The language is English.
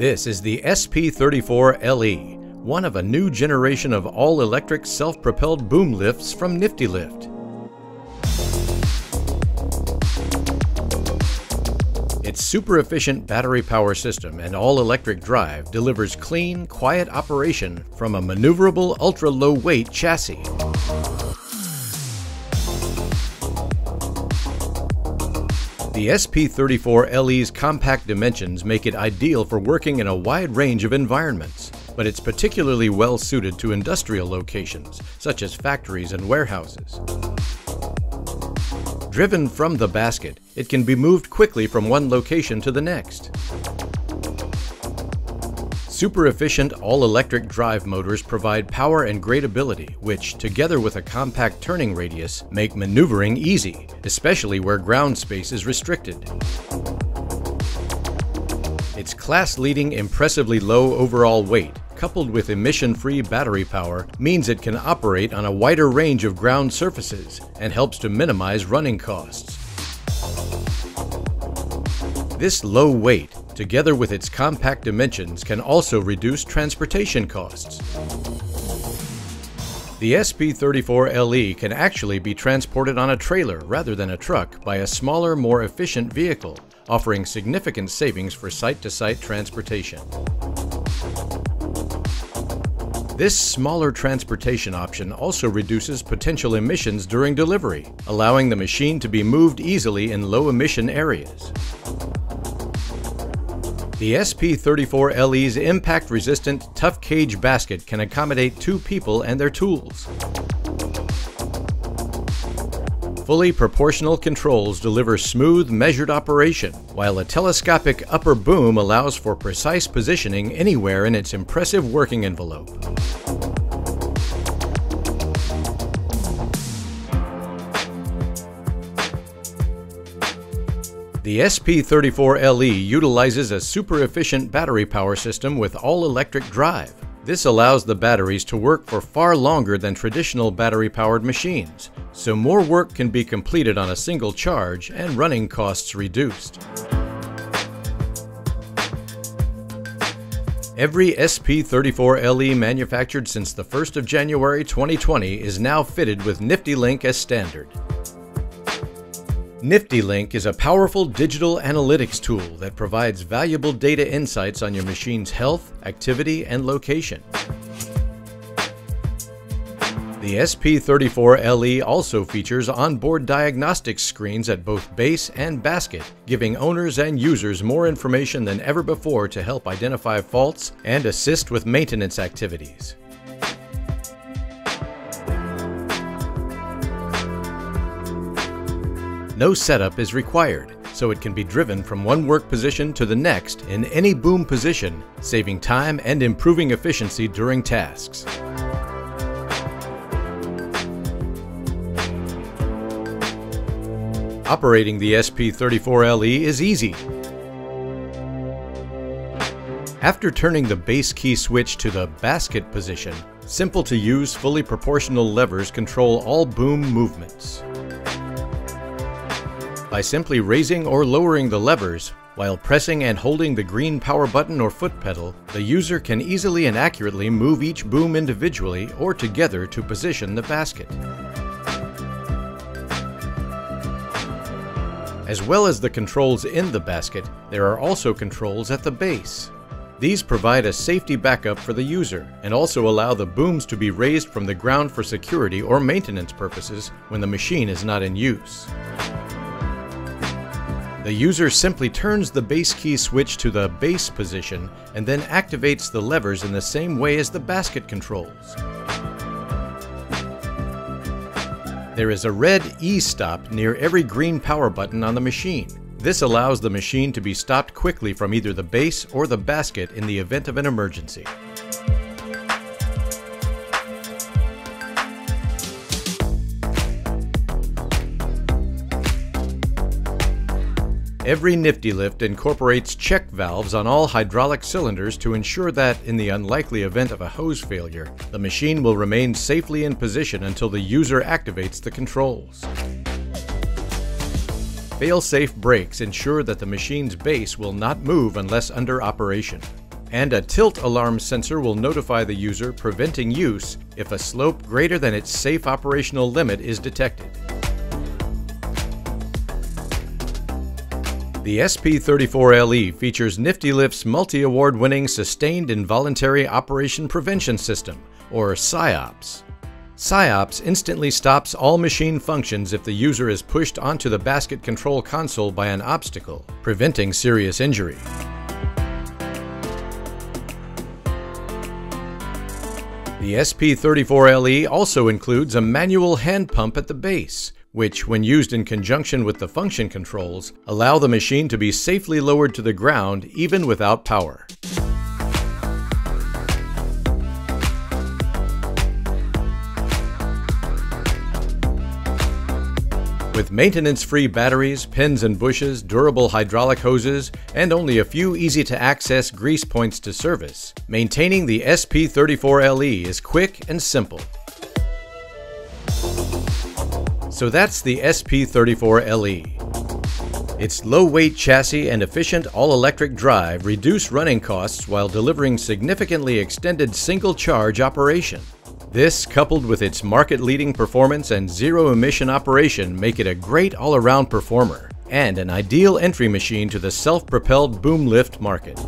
This is the SP34LE, one of a new generation of all-electric self-propelled boom lifts from Niftylift. Its super efficient battery power system and all-electric drive delivers clean, quiet operation from a maneuverable ultra-low weight chassis. The SP34LE's compact dimensions make it ideal for working in a wide range of environments, but it's particularly well suited to industrial locations, such as factories and warehouses. Driven from the basket, it can be moved quickly from one location to the next. Super efficient all-electric drive motors provide power and great ability, which, together with a compact turning radius, make maneuvering easy, especially where ground space is restricted. Its class-leading impressively low overall weight, coupled with emission-free battery power, means it can operate on a wider range of ground surfaces and helps to minimize running costs. This low weight, together with its compact dimensions, can also reduce transportation costs. The SP34LE can actually be transported on a trailer rather than a truck by a smaller, more efficient vehicle, offering significant savings for site-to-site -site transportation. This smaller transportation option also reduces potential emissions during delivery, allowing the machine to be moved easily in low-emission areas. The SP34LE's impact-resistant ToughCage basket can accommodate two people and their tools. Fully proportional controls deliver smooth, measured operation, while a telescopic upper boom allows for precise positioning anywhere in its impressive working envelope. The SP34LE utilizes a super efficient battery power system with all-electric drive. This allows the batteries to work for far longer than traditional battery-powered machines, so more work can be completed on a single charge and running costs reduced. Every SP34LE manufactured since the 1st of January 2020 is now fitted with Niftylink as standard. Niftylink is a powerful digital analytics tool that provides valuable data insights on your machine's health, activity, and location. The SP34LE also features onboard diagnostics screens at both base and basket, giving owners and users more information than ever before to help identify faults and assist with maintenance activities. No setup is required, so it can be driven from one work position to the next in any boom position, saving time and improving efficiency during tasks. Operating the SP34LE is easy. After turning the base key switch to the basket position, simple to use fully proportional levers control all boom movements. By simply raising or lowering the levers, while pressing and holding the green power button or foot pedal, the user can easily and accurately move each boom individually or together to position the basket. As well as the controls in the basket, there are also controls at the base. These provide a safety backup for the user and also allow the booms to be raised from the ground for security or maintenance purposes when the machine is not in use. The user simply turns the base key switch to the base position and then activates the levers in the same way as the basket controls. There is a red E-stop near every green power button on the machine. This allows the machine to be stopped quickly from either the base or the basket in the event of an emergency. Every Niftylift incorporates check valves on all hydraulic cylinders to ensure that, in the unlikely event of a hose failure, the machine will remain safely in position until the user activates the controls. Fail-safe brakes ensure that the machine's base will not move unless under operation. and a tilt alarm sensor will notify the user, preventing use if a slope greater than its safe operational limit is detected. The SP34LE features Niftylift's multi-award winning Sustained Involuntary Operation Prevention System, or SiOPS. SiOPS instantly stops all machine functions if the user is pushed onto the basket control console by an obstacle, preventing serious injury. The SP34LE also includes a manual hand pump at the base, which, when used in conjunction with the function controls, allow the machine to be safely lowered to the ground even without power. With maintenance-free batteries, pins and bushes, durable hydraulic hoses, and only a few easy-to-access grease points to service, maintaining the SP34LE is quick and simple. So that's the SP34LE. Its low-weight chassis and efficient all-electric drive reduce running costs while delivering significantly extended single-charge operation. This, coupled with its market-leading performance and zero-emission operation, make it a great all-around performer and an ideal entry machine to the self-propelled boom lift market.